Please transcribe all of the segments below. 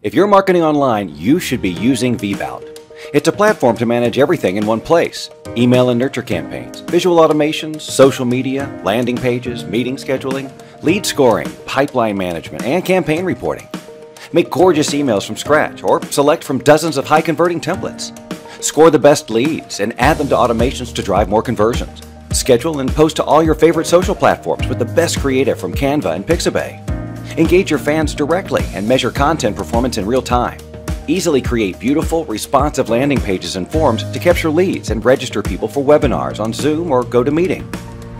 If you're marketing online, you should be using VBout. It's a platform to manage everything in one place email and nurture campaigns, visual automations, social media, landing pages, meeting scheduling, lead scoring, pipeline management, and campaign reporting. Make gorgeous emails from scratch or select from dozens of high converting templates. Score the best leads and add them to automations to drive more conversions. Schedule and post to all your favorite social platforms with the best creative from Canva and Pixabay. Engage your fans directly and measure content performance in real time. Easily create beautiful, responsive landing pages and forms to capture leads and register people for webinars on Zoom or GoToMeeting.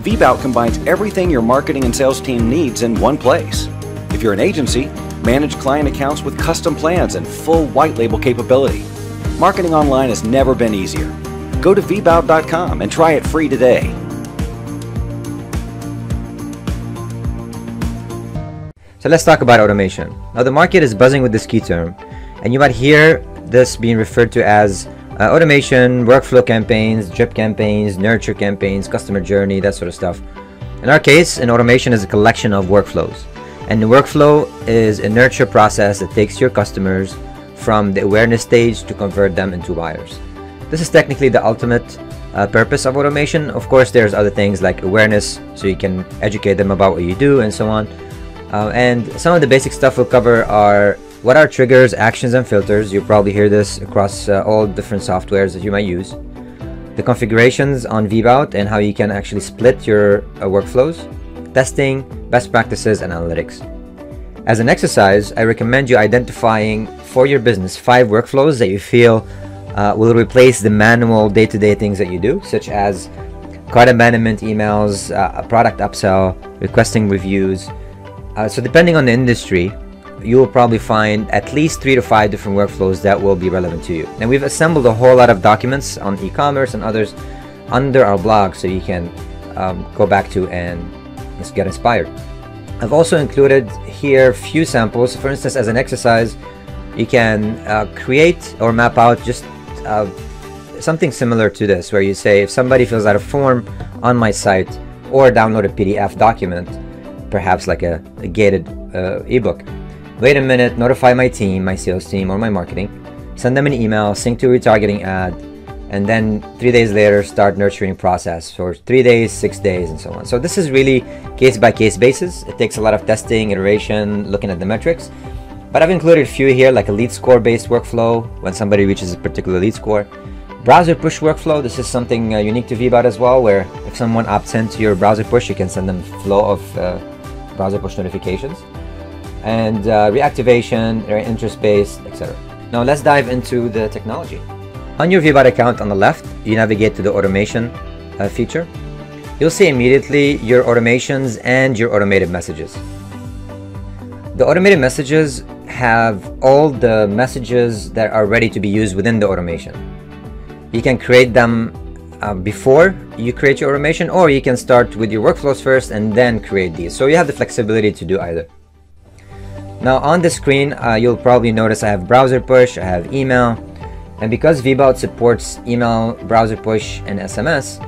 VBout combines everything your marketing and sales team needs in one place. If you're an agency, manage client accounts with custom plans and full white label capability. Marketing online has never been easier. Go to vbout.com and try it free today. So let's talk about automation. Now the market is buzzing with this key term, and you might hear this being referred to as uh, automation, workflow campaigns, drip campaigns, nurture campaigns, customer journey, that sort of stuff. In our case, an automation is a collection of workflows. And the workflow is a nurture process that takes your customers from the awareness stage to convert them into buyers. This is technically the ultimate uh, purpose of automation. Of course, there's other things like awareness, so you can educate them about what you do and so on. Uh, and some of the basic stuff we'll cover are what are triggers, actions, and filters. You'll probably hear this across uh, all different softwares that you might use. The configurations on VBout and how you can actually split your uh, workflows. Testing, best practices, and analytics. As an exercise, I recommend you identifying for your business five workflows that you feel uh, will replace the manual day-to-day things that you do, such as cart abandonment emails, uh, product upsell, requesting reviews, uh, so depending on the industry, you will probably find at least three to five different workflows that will be relevant to you. And we've assembled a whole lot of documents on e-commerce and others under our blog so you can um, go back to and just get inspired. I've also included here a few samples. For instance, as an exercise, you can uh, create or map out just uh, something similar to this, where you say if somebody fills out a form on my site or download a PDF document, perhaps like a, a gated uh, ebook. Wait a minute, notify my team, my sales team, or my marketing. Send them an email, sync to retargeting ad, and then three days later start nurturing process for three days, six days, and so on. So this is really case by case basis. It takes a lot of testing, iteration, looking at the metrics. But I've included a few here, like a lead score based workflow when somebody reaches a particular lead score. Browser push workflow. This is something uh, unique to VBout as well, where if someone opts into your browser push, you can send them flow of uh, browser push notifications, and uh, reactivation, interest based, etc. Now let's dive into the technology. On your VBout account on the left, you navigate to the automation uh, feature. You'll see immediately your automations and your automated messages. The automated messages have all the messages that are ready to be used within the automation. You can create them uh, before you create your automation or you can start with your workflows first and then create these. So you have the flexibility to do either. Now on the screen uh, you'll probably notice I have browser push I have email and because VBout supports email browser push and SMS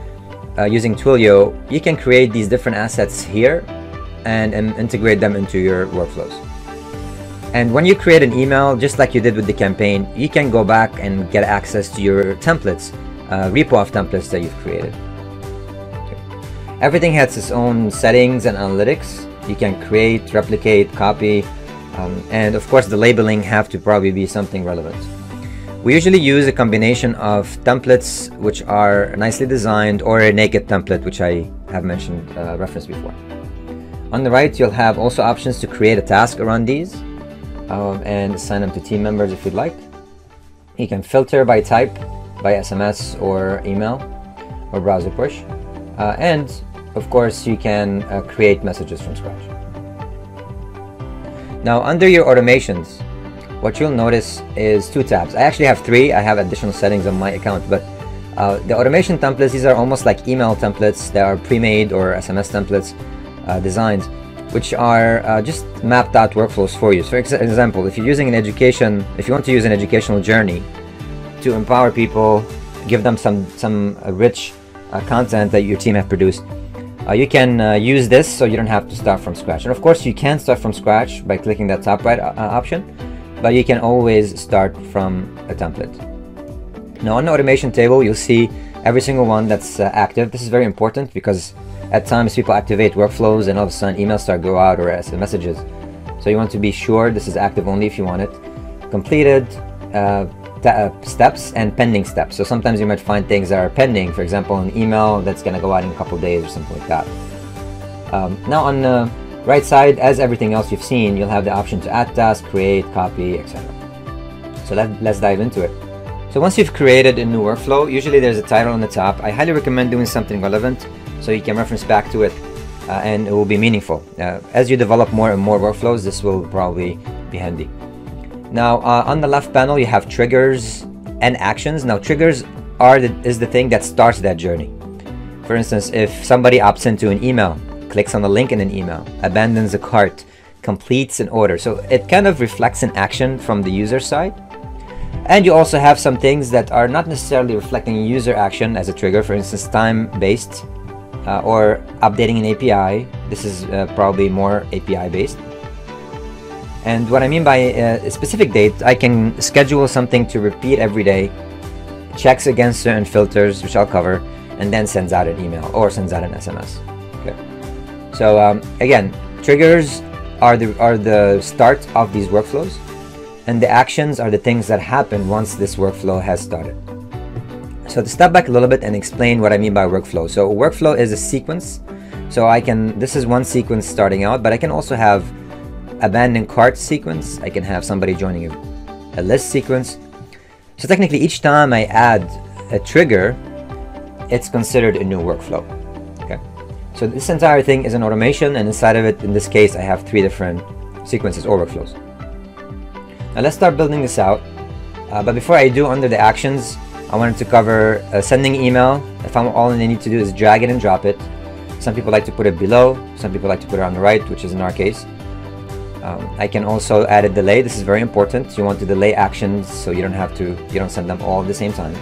uh, using Twilio you can create these different assets here and, and integrate them into your workflows. And when you create an email just like you did with the campaign you can go back and get access to your templates uh, repo of templates that you've created. Everything has its own settings and analytics. You can create, replicate, copy, um, and of course the labeling have to probably be something relevant. We usually use a combination of templates which are nicely designed or a naked template which I have mentioned uh, referenced before. On the right you'll have also options to create a task around these um, and assign them to team members if you'd like. You can filter by type by SMS or email or browser push. Uh, and of course, you can uh, create messages from scratch. Now, under your automations, what you'll notice is two tabs. I actually have three. I have additional settings on my account, but uh, the automation templates, these are almost like email templates that are pre-made or SMS templates uh, designs, which are uh, just mapped out workflows for you. So for example, if you're using an education, if you want to use an educational journey, to empower people, give them some some uh, rich uh, content that your team have produced. Uh, you can use this so you don't have to start from scratch. And of course, you can start from scratch by clicking that top right option. but you can always start from a template. Now on the automation table, you'll see every single one that's uh, active. This is very important because at times people activate workflows and all of a sudden emails start go out or SMS messages. So you want to be sure this is active only if you want it. Completed uh, steps and pending steps. So sometimes you might find things that are pending, for example, an email that's going to go out in a couple days or something like that. Um, now on the right side, as everything else you've seen, you'll have the option to add task, create, copy, etc. So let, let's dive into it. So once you've created a new workflow, usually there's a title on the top. I highly recommend doing something relevant so you can reference back to it uh, and it will be meaningful. Uh, as you develop more and more workflows, this will probably be handy. Now uh, on the left panel, you have triggers and actions. Now triggers are the, is the thing that starts that journey. For instance, if somebody opts into an email, clicks on a link in an email, abandons a cart, completes an order. So it kind of reflects an action from the user side. And you also have some things that are not necessarily reflecting user action as a trigger, for instance, time-based uh, or updating an API. This is uh, probably more API based. And what I mean by uh, a specific date, I can schedule something to repeat every day, checks against certain filters, which I'll cover, and then sends out an email or sends out an SMS. Okay. So um, again, triggers are the are the start of these workflows, and the actions are the things that happen once this workflow has started. So to step back a little bit and explain what I mean by workflow. So workflow is a sequence. So I can, this is one sequence starting out, but I can also have abandoned cart sequence. I can have somebody joining a, a list sequence. So technically each time I add a trigger, it's considered a new workflow. Okay. So this entire thing is an automation and inside of it, in this case, I have three different sequences or workflows. Now let's start building this out. Uh, but before I do under the actions, I wanted to cover uh, sending email. If I'm all I need to do is drag it and drop it. Some people like to put it below. Some people like to put it on the right, which is in our case. Um, I can also add a delay. This is very important. You want to delay actions so you don't have to, you don't send them all at the same time.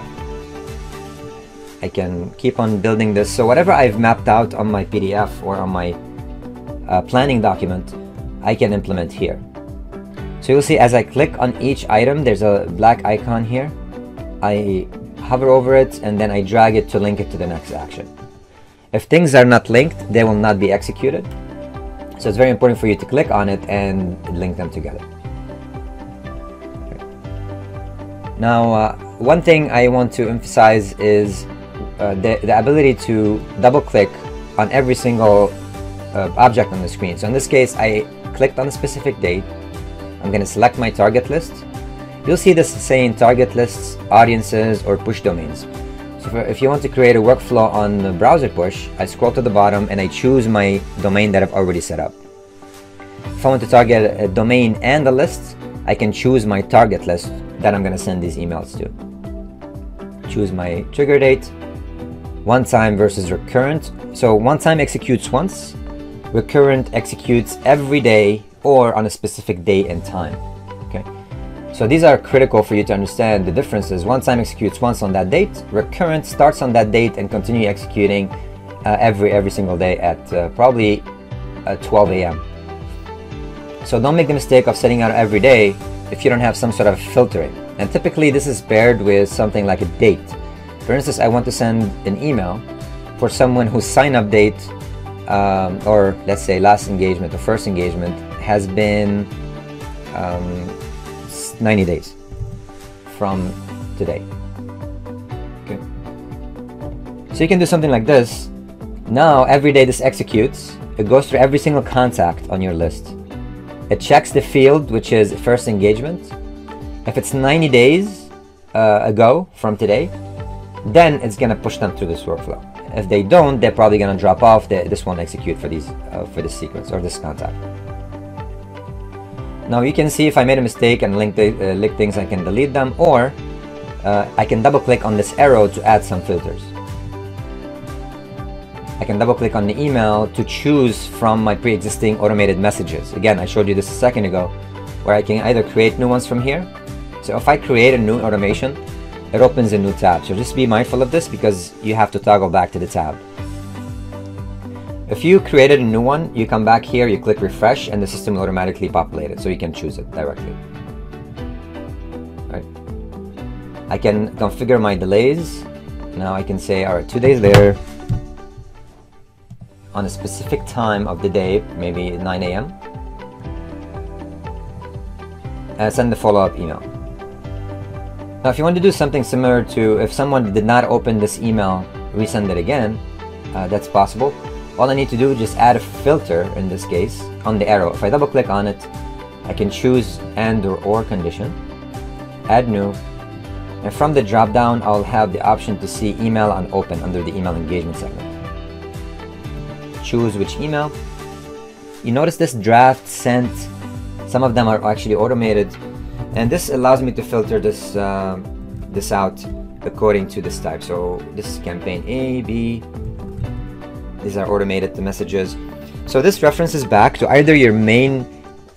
I can keep on building this. So whatever I've mapped out on my PDF or on my uh, planning document, I can implement here. So you'll see as I click on each item, there's a black icon here. I hover over it and then I drag it to link it to the next action. If things are not linked, they will not be executed. So it's very important for you to click on it and link them together. Okay. Now, uh, one thing I want to emphasize is uh, the, the ability to double click on every single uh, object on the screen. So in this case, I clicked on a specific date. I'm going to select my target list You'll see this saying target lists, audiences, or push domains. So for, if you want to create a workflow on the browser push, I scroll to the bottom and I choose my domain that I've already set up. If I want to target a domain and a list, I can choose my target list that I'm going to send these emails to. Choose my trigger date, one time versus recurrent. So one time executes once, recurrent executes every day or on a specific day and time. So these are critical for you to understand the differences. One time executes once on that date, recurrent starts on that date and continue executing uh, every every single day at uh, probably uh, 12 a.m. So don't make the mistake of setting out every day if you don't have some sort of filtering. And typically this is paired with something like a date. For instance, I want to send an email for someone whose sign-up date um, or let's say last engagement or first engagement has been um, 90 days from today. Okay. So you can do something like this. Now, every day this executes, it goes through every single contact on your list. It checks the field, which is first engagement. If it's 90 days uh, ago from today, then it's gonna push them through this workflow. If they don't, they're probably gonna drop off. They, this won't execute for these uh, for this sequence or this contact. Now you can see if I made a mistake and link, the, uh, things, I can delete them or uh, I can double click on this arrow to add some filters. I can double click on the email to choose from my pre-existing automated messages. Again, I showed you this a second ago where I can either create new ones from here. So if I create a new automation, it opens a new tab. So just be mindful of this because you have to toggle back to the tab. If you created a new one, you come back here, you click refresh, and the system will automatically populate it, so you can choose it directly. I can configure my delays. Now I can say, all right, two days later, on a specific time of the day, maybe 9 a.m., uh, send the follow-up email. Now, if you want to do something similar to if someone did not open this email, resend it again, uh, that's possible. All I need to do is just add a filter in this case on the arrow. If I double click on it, I can choose and or or condition, add new, and from the drop down, I'll have the option to see email unopened under the email engagement segment. Choose which email. You notice this draft sent some of them are actually automated, and this allows me to filter this uh, this out according to this type. So this is campaign A, B. These are automated the messages. So this references back to either your main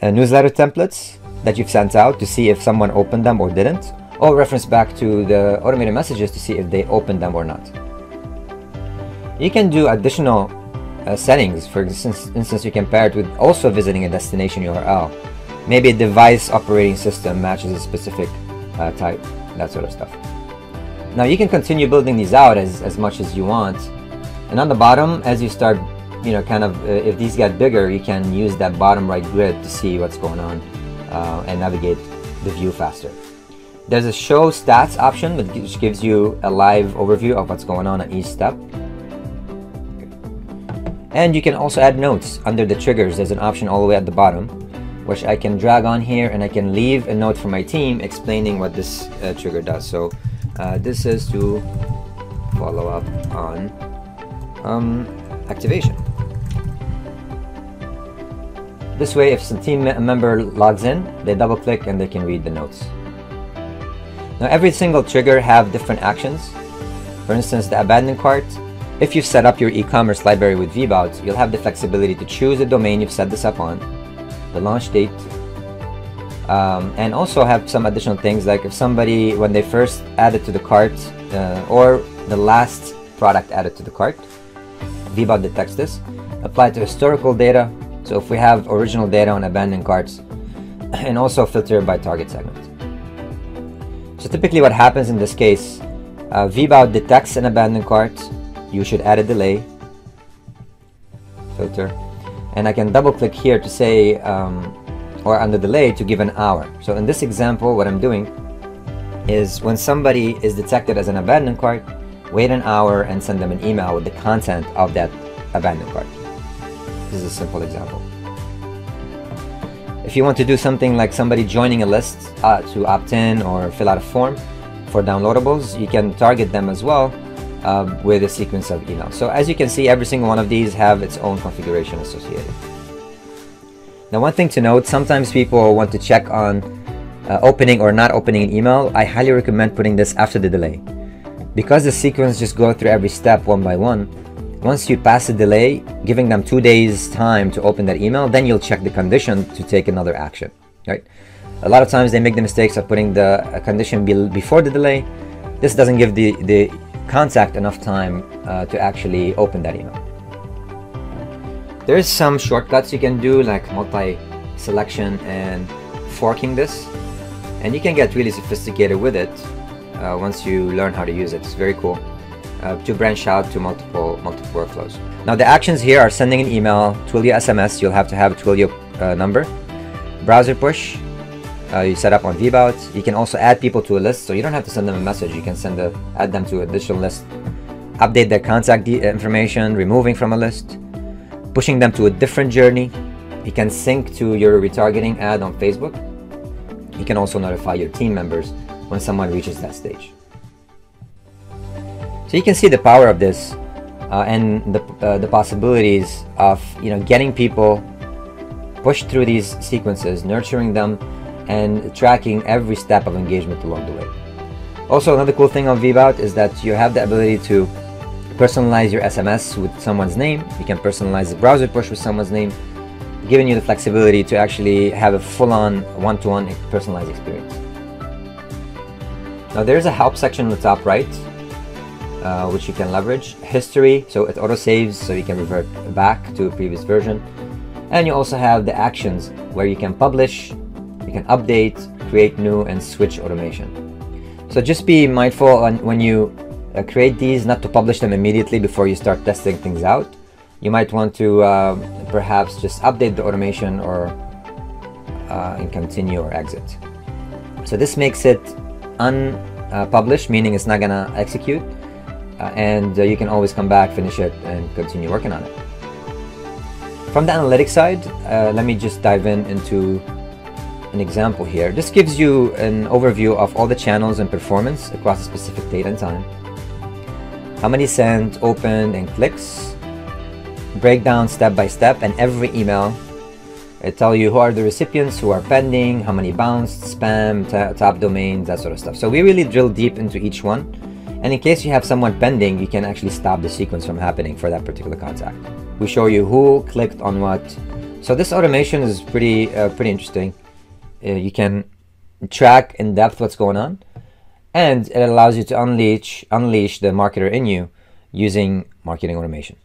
uh, newsletter templates that you've sent out to see if someone opened them or didn't, or reference back to the automated messages to see if they opened them or not. You can do additional uh, settings. For instance, instance, you can pair it with also visiting a destination URL maybe a device operating system matches a specific uh, type, that sort of stuff. Now you can continue building these out as, as much as you want. And on the bottom, as you start, you know, kind of, uh, if these get bigger, you can use that bottom right grid to see what's going on uh, and navigate the view faster. There's a show stats option which gives you a live overview of what's going on at each step. And you can also add notes under the triggers. There's an option all the way at the bottom which I can drag on here and I can leave a note for my team explaining what this uh, trigger does. So uh, this is to follow up on um, activation. This way, if some team member logs in, they double click and they can read the notes. Now every single trigger have different actions. For instance, the abandoned cart. If you set up your e-commerce library with VBout, you'll have the flexibility to choose the domain you've set this up on the launch date um, and also have some additional things like if somebody when they first added to the cart uh, or the last product added to the cart VBout detects this apply to historical data. So if we have original data on abandoned carts and also filter by target segment. So typically what happens in this case uh, detects an abandoned cart. You should add a delay. Filter. And I can double click here to say um, or under delay to give an hour. So in this example what I'm doing is when somebody is detected as an abandoned cart wait an hour and send them an email with the content of that abandoned cart this is a simple example if you want to do something like somebody joining a list uh, to opt in or fill out a form for downloadables you can target them as well um, with a sequence of emails. So as you can see, every single one of these have its own configuration associated. Now one thing to note, sometimes people want to check on uh, opening or not opening an email. I highly recommend putting this after the delay. Because the sequence just go through every step one by one, once you pass the delay, giving them two days time to open that email, then you'll check the condition to take another action, right? A lot of times they make the mistakes of putting the condition be before the delay. This doesn't give the, the contact enough time uh, to actually open that email. There's some shortcuts you can do like multi-selection and forking this and you can get really sophisticated with it uh, once you learn how to use it. It's very cool uh, to branch out to multiple multiple workflows. Now the actions here are sending an email, Twilio SMS, you'll have to have a Twilio uh, number, browser push, uh, you set up on VBout. You can also add people to a list, so you don't have to send them a message. You can send a, add them to a additional list, update their contact information, removing from a list, pushing them to a different journey. You can sync to your retargeting ad on Facebook. You can also notify your team members when someone reaches that stage. So you can see the power of this uh, and the, uh, the possibilities of you know getting people pushed through these sequences, nurturing them and tracking every step of engagement along the way. Also, another cool thing on VBout is that you have the ability to personalize your SMS with someone's name. You can personalize the browser push with someone's name, giving you the flexibility to actually have a full-on one-to-one personalized experience. Now there's a help section in the top right, uh, which you can leverage. History, so it auto-saves, so you can revert back to a previous version. And you also have the actions, where you can publish, you can update, create new, and switch automation. So just be mindful on when you uh, create these not to publish them immediately before you start testing things out. You might want to uh, perhaps just update the automation or uh, and continue or exit. So this makes it unpublished, meaning it's not gonna execute, uh, and uh, you can always come back, finish it, and continue working on it. From the analytics side, uh, let me just dive in into an example here. This gives you an overview of all the channels and performance across a specific date and time. How many sent, opened, and clicks. Breakdown step by step, and every email it tell you who are the recipients, who are pending, how many bounced, spam, top domains, that sort of stuff. So we really drill deep into each one. And in case you have someone pending, you can actually stop the sequence from happening for that particular contact. We show you who clicked on what. So this automation is pretty uh, pretty interesting. Uh, you can track in depth what's going on, and it allows you to unleash unleash the marketer in you using marketing automation.